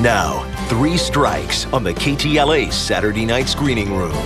Now, three strikes on the KTLA Saturday Night Screening Room.